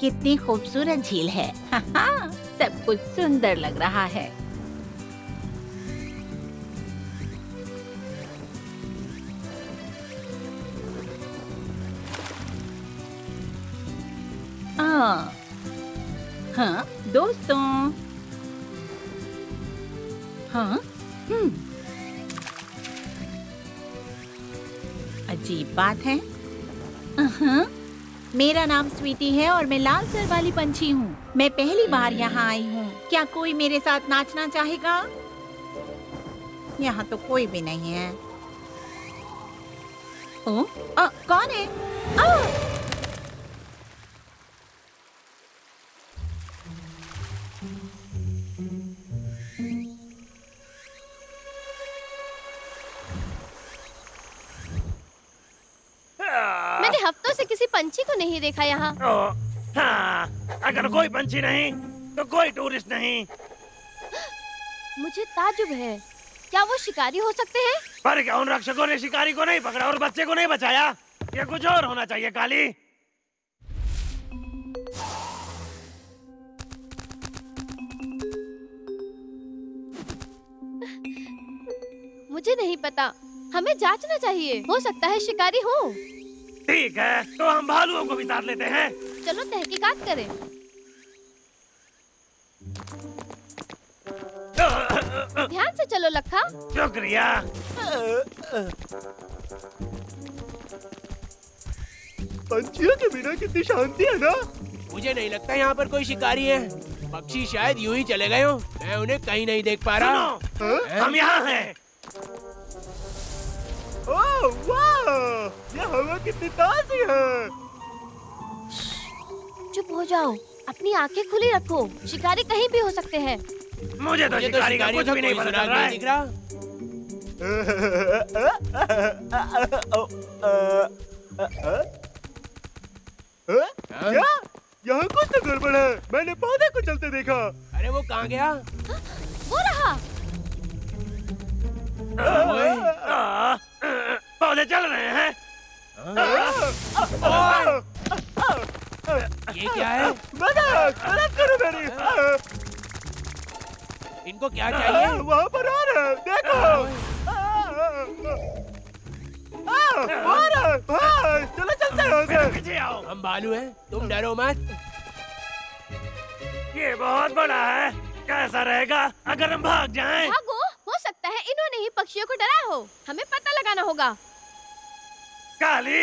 कितनी खूबसूरत झील है। सब कुछ सुंदर लग रहा है। हाँ। हाँ दोस्तों। हाँ हम्म। अजीब बात है। हाँ। मेरा नाम स्वीटी है और मैं लाल सर वाली पंछी हूँ। मैं पहली बार यहाँ आई हूँ। क्या कोई मेरे साथ नाचना चाहेगा? यहाँ तो कोई भी नहीं है। ओ, आ, कौन है? आ! किसी पंछी को नहीं देखा यहाँ? हाँ, अगर कोई पंछी नहीं तो कोई टूरिस्ट नहीं। मुझे ताजुब है। क्या वो शिकारी हो सकते हैं? पर क्या उन रक्षकों ने शिकारी को नहीं पकड़ा और बच्चे को नहीं बचाया? ये कुछ और होना चाहिए काली। मुझे नहीं पता। हमें जांचना चाहिए। हो सकता है शिकारी हो। ठीक है तो हम भालुओं को भी साथ लेते हैं। चलो तहकीकात करें। ध्यान से चलो लखा। शुक्रिया। पंछियों के बिना कितनी शांति है ना? मुझे नहीं लगता यहाँ पर कोई शिकारी है। पक्षी शायद यूँ ही चले गए हो। मैं उन्हें कहीं नहीं देख पा रहा। सुनो हम यहाँ हैं। ओह वाह ये हवा कितनी ताजी है! चुप हो जाओ। अपनी आँखें खुली रखो। शिकारी कहीं भी हो सकते हैं। मुझे तो तो शिकारी का कुछ भी नहीं पता चल रहा है। दिख रहा। हाँ? क्या? यहाँ कुछ तो गड़बड़ है। मैंने पौधे को चलते देखा। अरे वो कहाँ गया? वो रहा। चल रहे हैं। ये क्या है? मदद मदद करो मेरी। इनको क्या चाहिए? वहाँ पर आ रहा है देखो। आ रहा हाँ, चलो चलते हैं उसे हम भालू हैं तुम डरो मत। ये बहुत बड़ा है। कैसा रहेगा अगर हम भाग जाएँ? भागो हो सकता है इन्होंने ही पक्षियों को डराया हो। हमें पता लगाना होगा। काली।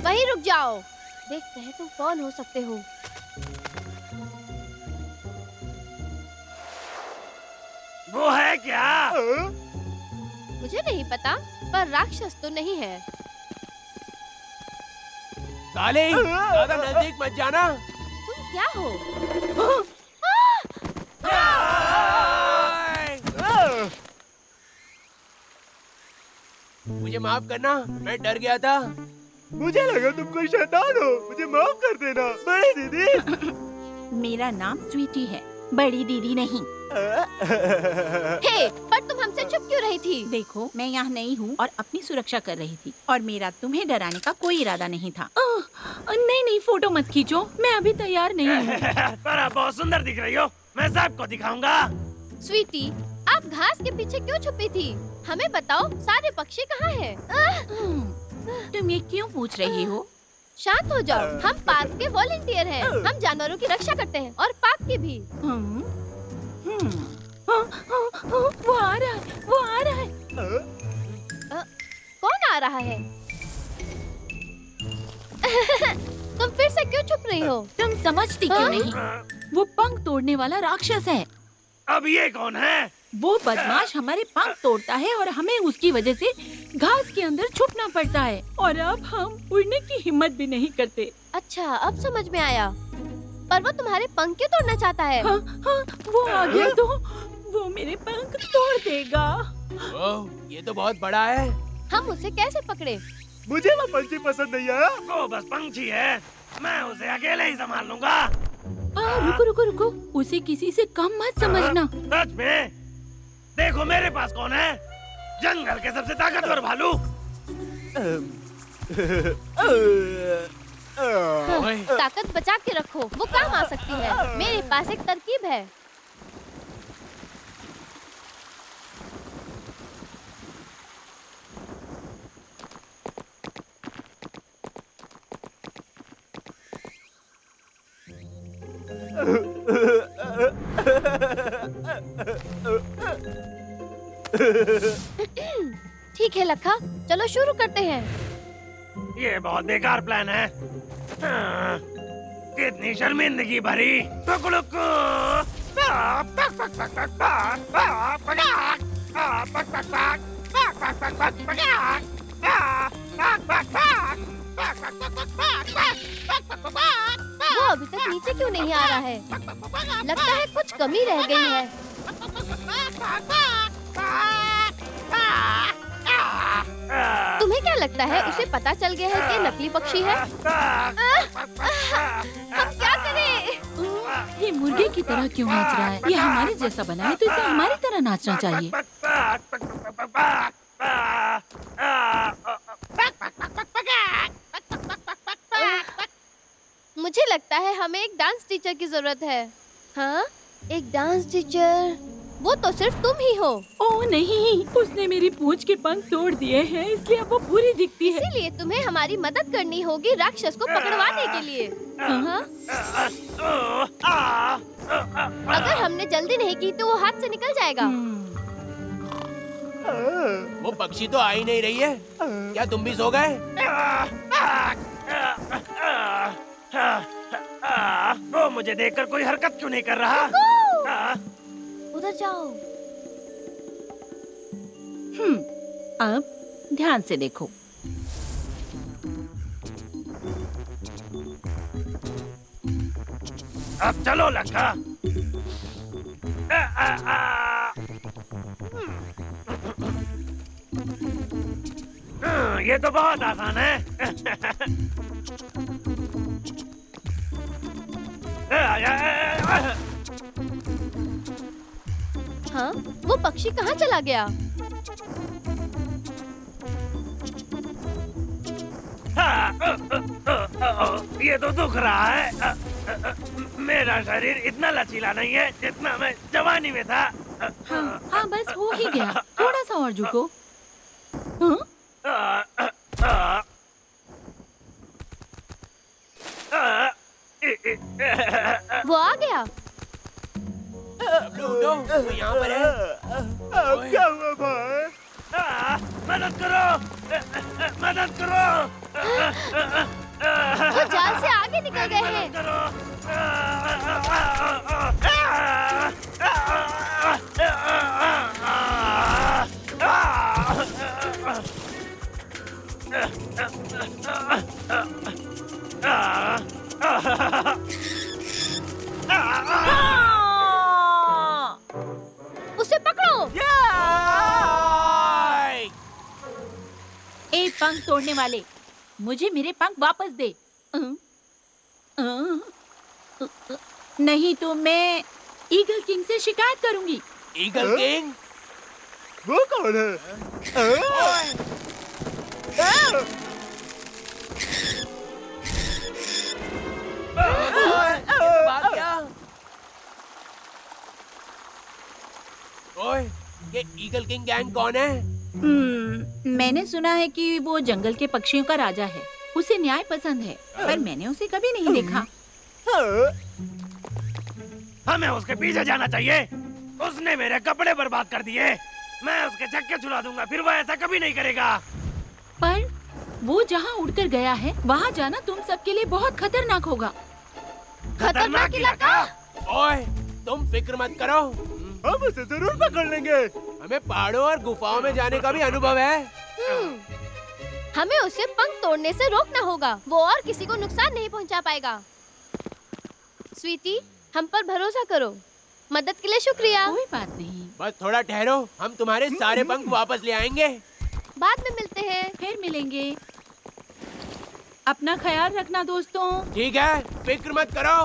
वहीं रुक जाओ। देखते हैं तुम कौन हो सकते हो। वो है क्या? हाँ, मुझे नहीं पता पर राक्षस तो नहीं है। काली ज़्यादा नज़दीक मत जाना। तुम क्या हो? हाँ, मुझे माफ़ करना। मैं डर गया था। मुझे लगा तुम कोई शैतान हो। मुझे माफ़ कर देना। बड़ी दीदी। मेरा नाम स्वीटी है। बड़ी दीदी नहीं। हे पर तुम हमसे छुप क्यों रही थी? देखो मैं यहाँ नहीं हूँ और अपनी सुरक्षा कर रही थी। और मेरा तुम्हें डराने का कोई इरादा नहीं था। आह, नहीं नहीं फ़ोटो मत खींचो। मैं अभी तैयार नहीं हूँ। पर आप बहुत सुंदर दिख रही हो। मैं सबको दिखाऊँगा। स्वीटी आप घास के पीछे क्यों छुपी थी? हमें बताओ सारे पक्षी कहाँ हैं? आह, तुम ये क्यों पूछ रही हो? शांत हो जाओ हम पार्क के वॉलेंटियर हैं। हम जानवरों की रक्षा करते हैं और पार्क की भी। हम्म, हम्म, हाँ, हाँ, हाँ, वो आ रहा है वो आ रहा है। कौन आ रहा है? तुम फिर से क्यों छुप रही हो? तुम समझती क्यों नहीं? वो पंख तोड़ने वाला राक्षस है। अब ये कौन है? वो बदमाश हमारे पंख तोड़ता है और हमें उसकी वजह से घास के अंदर छुपना पड़ता है। और अब हम उड़ने की हिम्मत भी नहीं करते। अच्छा अब समझ में आया। पर वो तुम्हारे पंख क्यों तोड़ना चाहता है? हाँ, हाँ, वो आ गया तो वो मेरे पंख तोड़ देगा। ओह, ये तो बहुत बड़ा है। हम उसे कैसे पकड़े? मुझे वो पंछी पसंद नहीं आया। वो बस पंछी है। मैं उसे अकेले ही संभाल लूँगा। आ, रुको रुको रुको। उसे किसी से कम मत समझना। सच में? देखो मेरे पास कौन है? जंगल के सबसे ताकतवर भालू। ताकत बचा के रखो वो काम आ सकती है। मेरे पास एक तरकीब है। ठीक है लखा चलो शुरू करते हैं ये बहुत बेकार प्लान है हाँ, कितनी शर्मिंदगी भरी टुकड़ुकु। वो अभी तक नीचे क्यों नहीं आ रहा है? लगता है कुछ कमी रह गई है। तुम्हें क्या लगता है, उसे पता चल गया है कि नकली पक्षी है? हम क्या करें? ये मुर्गे की तरह क्यों नाच रहा है? ये हमारे जैसा बना है तो इसे हमारी तरह नाचना चाहिए मुझे लगता है हमें एक डांस टीचर की ज़रूरत है। हाँ? एक डांस टीचर वो तो सिर्फ़ तुम ही हो। ओह नहीं। उसने मेरी पूंछ के पंख तोड़ दिए हैं इसलिए अब वो पूरी दिखती है। इसीलिए तुम्हें हमारी मदद करनी होगी राक्षस को पकड़वाने के लिए। हाँ? अगर हमने जल्दी नहीं की तो वो हाथ से निकल जाएगा। वो पक्षी तो आ ही नहीं रही है। क्या तुम भी सो गए? वो मुझे देखकर कोई हरकत क्यों नहीं कर रहा? उधर जाओ। हम्म, अब ध्यान से देखो। अब चलो लड़का। आ, आ, आ। हम्म, ये तो बहुत आसान है। हाँ? वो पक्षी कहाँ चला गया? ये तो दुख रहा है। मेरा शरीर इतना लचीला नहीं है जितना मैं जवानी में था। हाँ हाँ बस हो ही गया। थोड़ा सा और झुको। हाँ? वो आ गया। वो यहाँ पर है। अब क्या हुआ भाई? मदद करो। मदद करो। वो जाल से आगे निकल गए हैं। करो। पंख तोड़ने वाले। मुझे मेरे पंख वापस दे। अं? अं? नहीं तो मैं ईगल किंग से शिकायत करूँगी। Eagle king? वो कौन है? ओए, ये ईगल किंग गैंग कौन है? मैंने सुना है कि वो जंगल के पक्षियों का राजा है। उसे न्याय पसंद है पर मैंने उसे कभी नहीं देखा। हाँ? हमें उसके पीछे जाना चाहिए। उसने मेरे कपड़े बर्बाद कर दिए। मैं उसके चक्के छुड़ा दूँगा फिर वो ऐसा कभी नहीं करेगा। पर वो जहाँ उड़कर गया है वहाँ जाना तुम सबके लिए बहुत खतरनाक होगा। खतरनाक इलाका ओए तुम फ़िक्र मत करो। हम उसे ज़रूर पकड़ लेंगे। हमें पहाड़ों और गुफाओं में जाने का भी अनुभव है। हम्म, हमें उसे पंख तोड़ने से रोकना होगा। वो और किसी को नुकसान नहीं पहुँचा पाएगा। स्वीटी हम पर भरोसा करो। मदद के लिए शुक्रिया। कोई बात नहीं। बस थोड़ा ठहरो। हम तुम्हारे सारे पंख वापस ले आएँगे। बाद में मिलते हैं। फिर मिलेंगे। अपना ख्याल रखना दोस्तों। ठीक है फ़िक्र मत करो।